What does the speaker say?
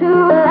to